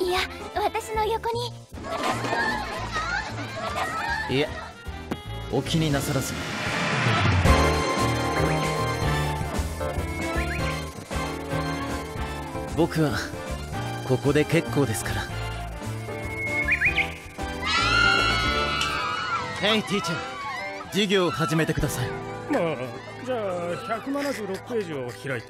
いや私の横に。いやお気になさらず僕はここで結構ですから。ヘイティーチャー授業を始めてください。ああじゃあ176ページを開いて。